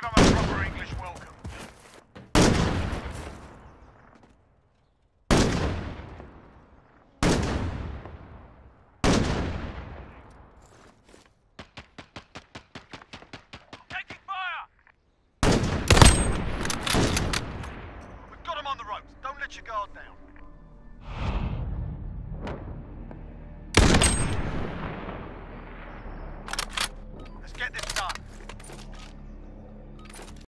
Give him a proper English welcome. Taking fire! We've got on the ropes. Don't let your guard down. Let's get this done.